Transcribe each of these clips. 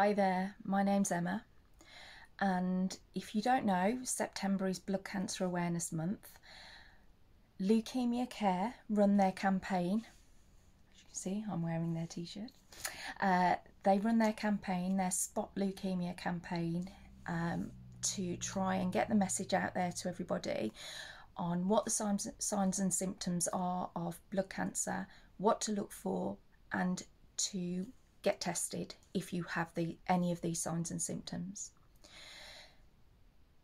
Hi there, my name's Emma, and if you don't know, September is Blood Cancer Awareness Month. Leukaemia Care run their campaign. As you can see, I'm wearing their t shirt. Uh, they run their campaign, their Spot Leukaemia campaign, um, to try and get the message out there to everybody on what the signs, signs and symptoms are of blood cancer, what to look for, and to get tested if you have the, any of these signs and symptoms.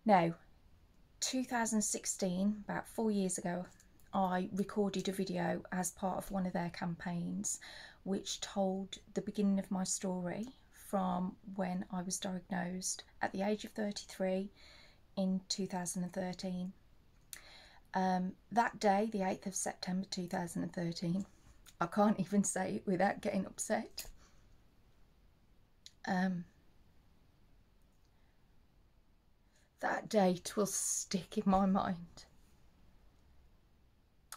Now, 2016, about four years ago, I recorded a video as part of one of their campaigns which told the beginning of my story from when I was diagnosed at the age of 33 in 2013. Um, that day, the 8th of September 2013, I can't even say it without getting upset. Um, that date will stick in my mind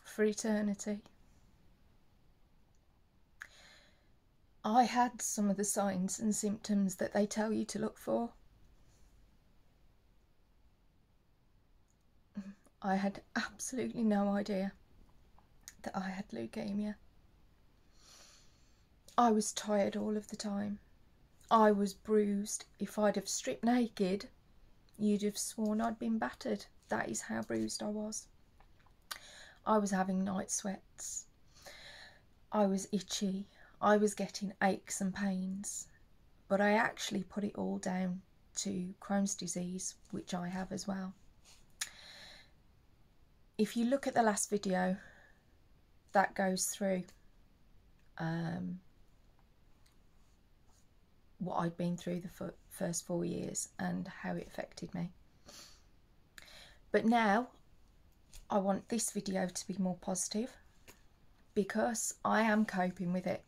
for eternity. I had some of the signs and symptoms that they tell you to look for. I had absolutely no idea that I had leukemia. I was tired all of the time. I was bruised. If I'd have stripped naked, you'd have sworn I'd been battered. That is how bruised I was. I was having night sweats. I was itchy. I was getting aches and pains. But I actually put it all down to Crohn's disease, which I have as well. If you look at the last video, that goes through um, what I'd been through the first four years and how it affected me. But now I want this video to be more positive because I am coping with it.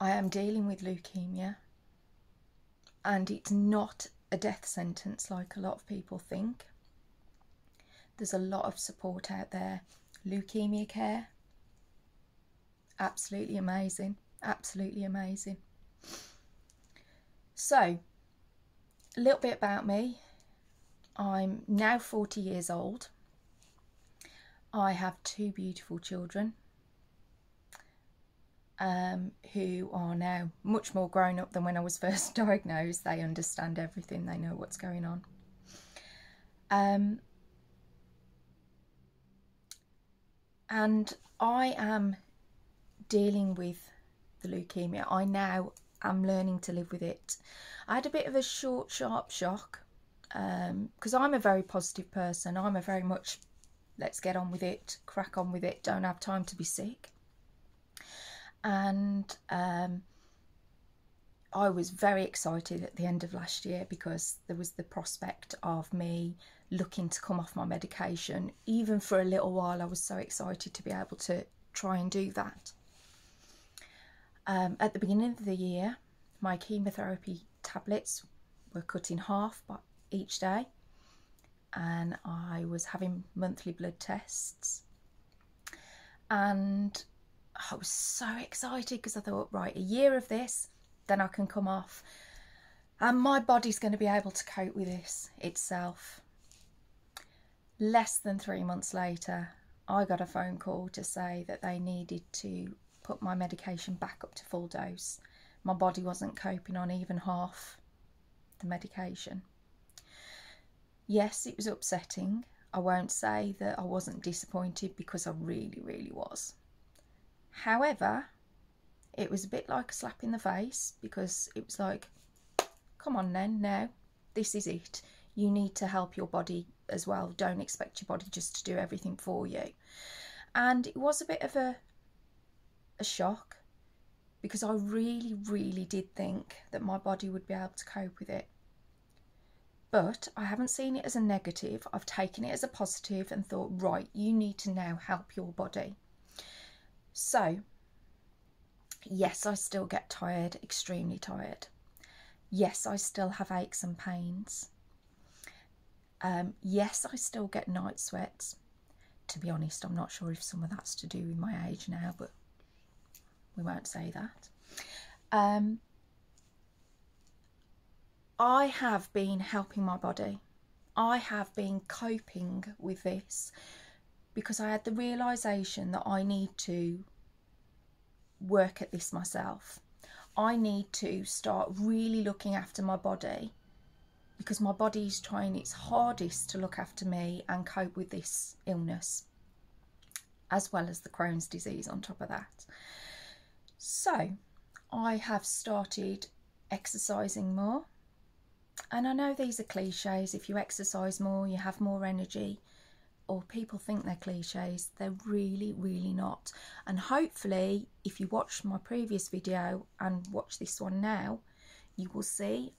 I am dealing with leukemia and it's not a death sentence like a lot of people think. There's a lot of support out there. Leukaemia care, absolutely amazing, absolutely amazing. So, a little bit about me. I'm now 40 years old. I have two beautiful children um, who are now much more grown up than when I was first diagnosed. They understand everything, they know what's going on. Um, and I am dealing with the leukemia. I now am learning to live with it. I had a bit of a short, sharp shock because um, I'm a very positive person. I'm a very much let's get on with it, crack on with it, don't have time to be sick. And um, I was very excited at the end of last year because there was the prospect of me looking to come off my medication. Even for a little while, I was so excited to be able to try and do that. Um, at the beginning of the year, my chemotherapy tablets were cut in half each day and I was having monthly blood tests. And I was so excited because I thought right a year of this then I can come off and my body's going to be able to cope with this itself. Less than three months later I got a phone call to say that they needed to put my medication back up to full dose my body wasn't coping on even half the medication Yes, it was upsetting. I won't say that I wasn't disappointed because I really, really was. However, it was a bit like a slap in the face because it was like, come on then, now, this is it. You need to help your body as well. Don't expect your body just to do everything for you. And it was a bit of a, a shock because I really, really did think that my body would be able to cope with it. But I haven't seen it as a negative. I've taken it as a positive and thought, right, you need to now help your body. So, yes, I still get tired, extremely tired. Yes, I still have aches and pains. Um, yes, I still get night sweats. To be honest, I'm not sure if some of that's to do with my age now, but we won't say that. Um, I have been helping my body. I have been coping with this because I had the realization that I need to work at this myself. I need to start really looking after my body because my body is trying its hardest to look after me and cope with this illness, as well as the Crohn's disease on top of that. So, I have started exercising more. And I know these are cliches. If you exercise more, you have more energy or people think they're cliches, they're really, really not. And hopefully, if you watched my previous video and watch this one now, you will see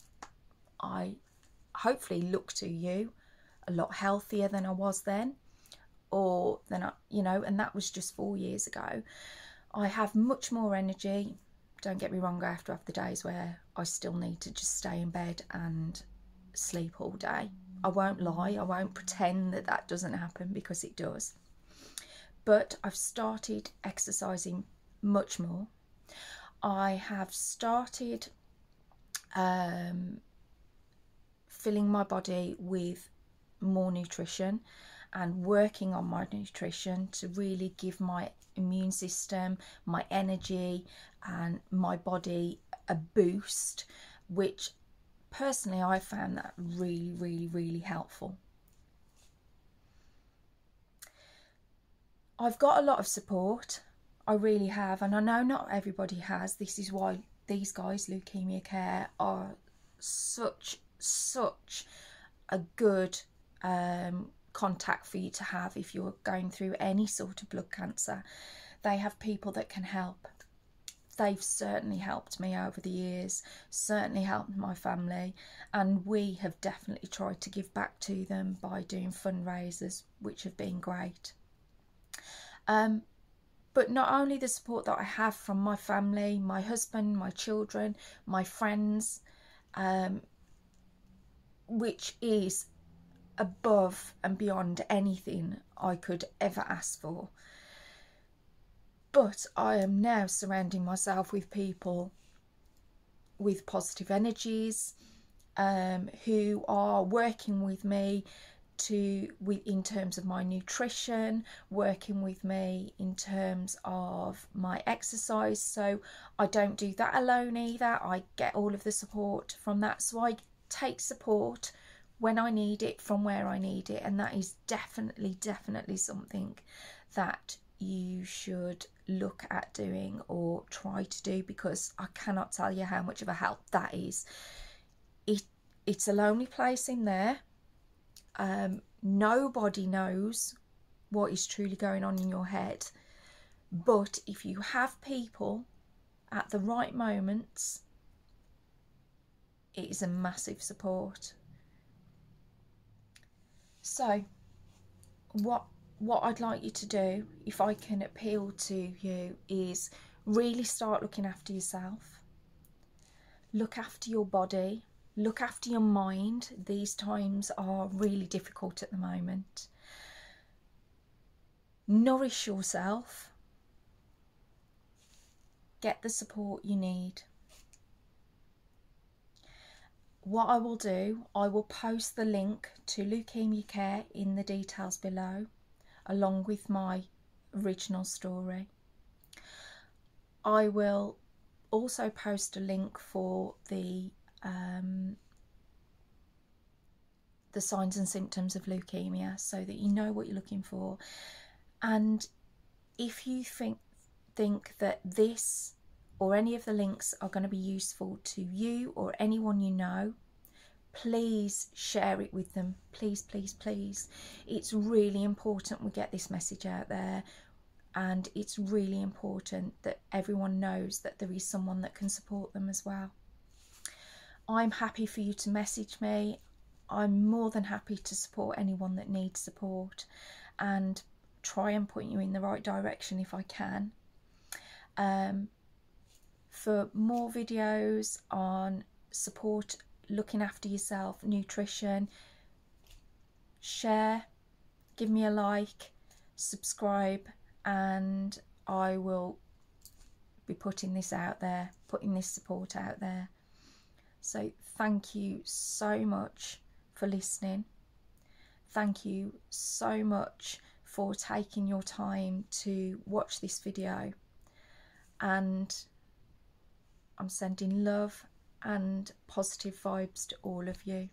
I hopefully look to you a lot healthier than I was then, or than I, you know, and that was just four years ago. I have much more energy. Don't get me wrong, I have to have the days where I still need to just stay in bed and sleep all day. I won't lie, I won't pretend that that doesn't happen because it does. But I've started exercising much more. I have started um, filling my body with more nutrition and working on my nutrition to really give my immune system, my energy, and my body a boost, which personally, I found that really, really, really helpful. I've got a lot of support. I really have, and I know not everybody has. This is why these guys, Leukaemia Care, are such, such a good um, contact for you to have if you're going through any sort of blood cancer. They have people that can help they've certainly helped me over the years, certainly helped my family, and we have definitely tried to give back to them by doing fundraisers, which have been great. Um, but not only the support that I have from my family, my husband, my children, my friends, um, which is above and beyond anything I could ever ask for. But I am now surrounding myself with people with positive energies um, who are working with me to with in terms of my nutrition working with me in terms of my exercise. So i don't do that alone either. I get all of the support from that. So i take support when i need it from where i need it and that is definitely definitely something that you should look at doing or try to do because I cannot tell you how much of a help that is. It it's a lonely place in there. Um, nobody knows what is truly going on in your head. But if you have people at the right moments, it is a massive support. So, what what I'd like you to do, if I can appeal to you, is really start looking after yourself. Look after your body. Look after your mind. These times are really difficult at the moment. Nourish yourself. Get the support you need. What I will do, I will post the link to Leukaemia Care in the details below along with my original story. I will also post a link for the um, the signs and symptoms of leukemia so that you know what you're looking for and if you think think that this or any of the links are going to be useful to you or anyone you know please share it with them. Please, please, please. It's really important we get this message out there, and it's really important that everyone knows that there is someone that can support them as well. I'm happy for you to message me. I'm more than happy to support anyone that needs support and try and point you in the right direction if I can. Um, for more videos on support looking after yourself, nutrition. Share, give me a like, subscribe, and I will be putting this out there, putting this support out there. So, thank you so much for listening. Thank you so much for taking your time to watch this video. And I'm sending love and positive vibes to all of you.